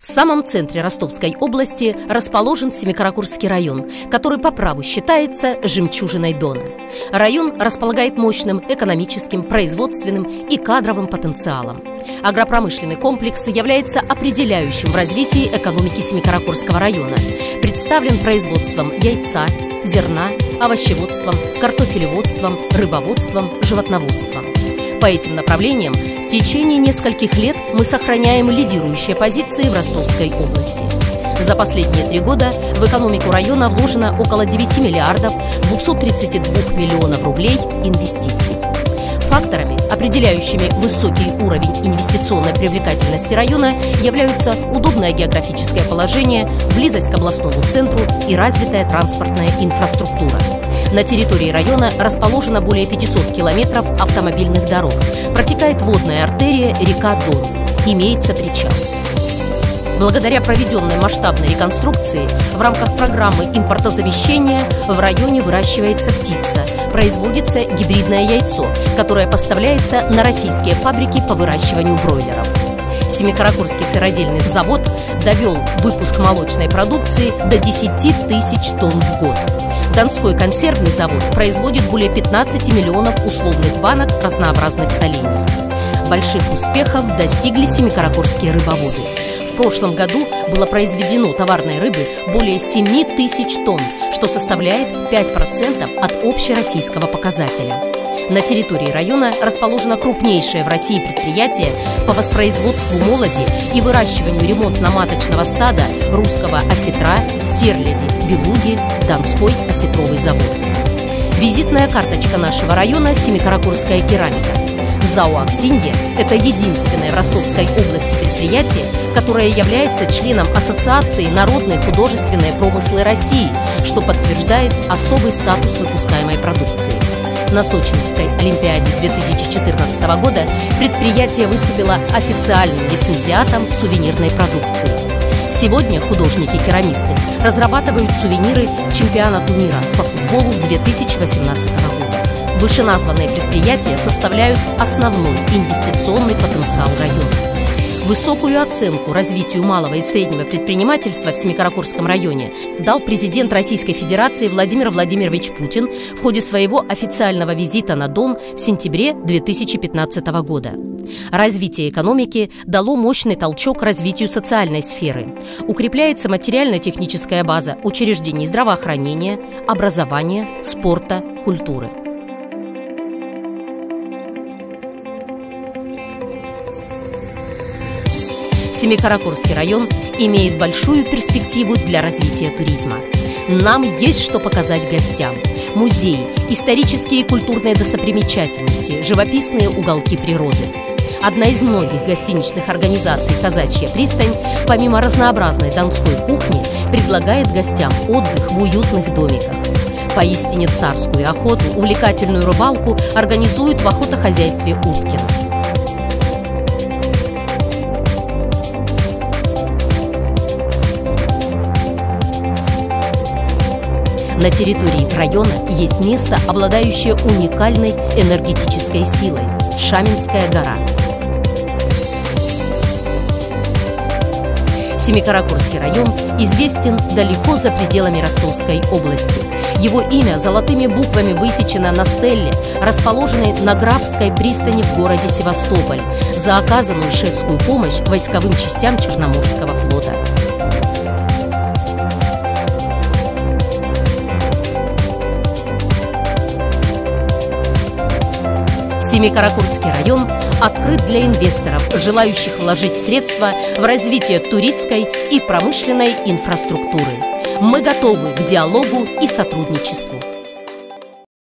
В самом центре Ростовской области расположен Семикаракурский район, который по праву считается жемчужиной Дона. Район располагает мощным экономическим, производственным и кадровым потенциалом. Агропромышленный комплекс является определяющим в развитии экономики Семикаракурского района. Представлен производством яйца, зерна, овощеводством, картофелеводством, рыбоводством, животноводством. По этим направлениям в течение нескольких лет мы сохраняем лидирующие позиции в Ростовской области. За последние три года в экономику района вложено около 9 миллиардов 232 миллионов рублей инвестиций. Факторами, определяющими высокий уровень инвестиционной привлекательности района, являются удобное географическое положение, близость к областному центру и развитая транспортная инфраструктура. На территории района расположено более 500 километров автомобильных дорог. Протекает водная артерия река Дон. Имеется причал. Благодаря проведенной масштабной реконструкции в рамках программы импортозамещения в районе выращивается птица, производится гибридное яйцо, которое поставляется на российские фабрики по выращиванию бройлеров. Семикаракурский сыродельный завод довел выпуск молочной продукции до 10 тысяч тонн в год. Донской консервный завод производит более 15 миллионов условных банок разнообразных солений. Больших успехов достигли семикаракорские рыбоводы. В прошлом году было произведено товарной рыбы более 7 тысяч тонн, что составляет 5% от общероссийского показателя. На территории района расположено крупнейшее в России предприятие по воспроизводству молоди и выращиванию ремонтно-маточного стада русского осетра, стерляди, белуги, Донской осетровый завод. Визитная карточка нашего района – Семикаракурская керамика. ЗАО «Аксинья» – это единственное в Ростовской области предприятие, которое является членом Ассоциации «Народные художественные промыслы России», что подтверждает особый статус выпускаемой продукции. На Сочинской Олимпиаде 2014 года предприятие выступило официальным лицензиатом сувенирной продукции. Сегодня художники-керамисты разрабатывают сувениры чемпионату мира по футболу 2018 года. Вышеназванные предприятия составляют основной инвестиционный потенциал района. Высокую оценку развитию малого и среднего предпринимательства в Семикаракорском районе дал президент Российской Федерации Владимир Владимирович Путин в ходе своего официального визита на Дон в сентябре 2015 года. Развитие экономики дало мощный толчок развитию социальной сферы. Укрепляется материально-техническая база учреждений здравоохранения, образования, спорта, культуры. Семикаракорский район имеет большую перспективу для развития туризма. Нам есть что показать гостям. Музеи, исторические и культурные достопримечательности, живописные уголки природы. Одна из многих гостиничных организаций «Казачья пристань» помимо разнообразной донской кухни предлагает гостям отдых в уютных домиках. Поистине царскую охоту, увлекательную рыбалку организуют в охотохозяйстве Уткина. На территории района есть место, обладающее уникальной энергетической силой – Шаменская гора. Семикаракорский район известен далеко за пределами Ростовской области. Его имя золотыми буквами высечено на стелле, расположенной на Графской пристани в городе Севастополь, за оказанную шефскую помощь войсковым частям Черноморского флота. Семикаракурский район открыт для инвесторов, желающих вложить средства в развитие туристской и промышленной инфраструктуры. Мы готовы к диалогу и сотрудничеству.